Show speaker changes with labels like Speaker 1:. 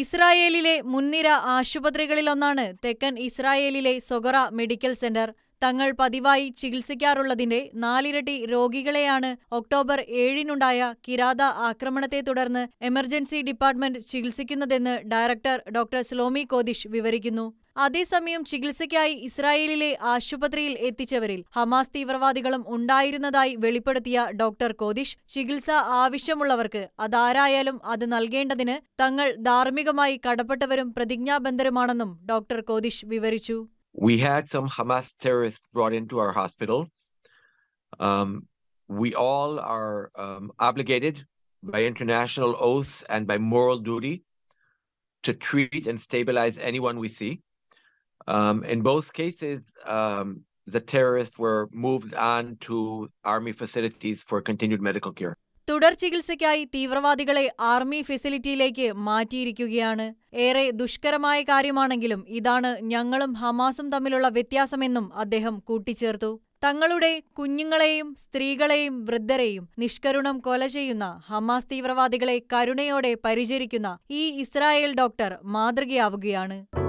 Speaker 1: ഇസ്രായേലിലെ മുൻനിര ആശുപത്രികളിലൊന്നാണ് തെക്കൻ ഇസ്രായേലിലെ സൊഗറ മെഡിക്കൽ സെന്റർ. തങ്ങൾ പതിവായി ചികിത്സിക്കാറുള്ളതിന്റെ നാലിരട്ടി രോഗികളെയാണ് ഒക്ടോബർ ഏഴിനുണ്ടായ കിരാത ആക്രമണത്തെ തുടർന്ന് എമർജൻസി ഡിപ്പാർട്ട്മെന്റ് ചികിത്സിക്കുന്നതെന്ന് ഡയറക്ടർ ഡോക്ടർ സ്ലോമി കോദിഷ് വിവരിക്കുന്നു. അതേസമയം ചികിത്സയ്ക്കായി ഇസ്രായേലിലെ ആശുപത്രിയിൽ എത്തിച്ചവരിൽ ഹമാസ് തീവ്രവാദികളും ഉണ്ടായിരുന്നതായി വെളിപ്പെടുത്തിയ ഡോക്ടർ കോദിഷ് ചികിത്സ ആവശ്യമുള്ളവർക്ക് അതാരായാലും അത് നൽകേണ്ടതിന് തങ്ങൾ ധാർമ്മികമായി കടപ്പെട്ടവരും പ്രതിജ്ഞാബദ്ധരുമാണെന്നും ഡോക്ടർ കോദിഷ് വിവരിച്ചു
Speaker 2: We had some Hamas terrorists brought into our hospital. Um, we all are um, obligated by international oaths and by moral duty to treat and stabilize anyone we see. Um, in both cases, um, the terrorists were moved on to army facilities for continued medical care.
Speaker 1: തുടർ ചികിത്സയ്ക്കായി തീവ്രവാദികളെ army ഫെസിലിറ്റിയിലേക്ക് മാറ്റിയിരിക്കുകയാണ്. ഏറെ ദുഷ്കരമായ കാര്യമാണെങ്കിലും ഇതാണ് ഞങ്ങളും ഹമാസും തമ്മിലുള്ള വ്യത്യാസമെന്നും അദ്ദേഹം കൂട്ടിച്ചേർത്തു. തങ്ങളുടെ കുഞ്ഞുങ്ങളെയും സ്ത്രീകളെയും വൃദ്ധരെയും നിഷ്കരുണം കൊല ചെയ്യുന്ന ഹമാസ് തീവ്രവാദികളെ കരുണയോടെ പരിചരിക്കുന്ന ഈ ഇസ്രായേൽ ഡോക്ടർ മാതൃകയാവുകയാണ്.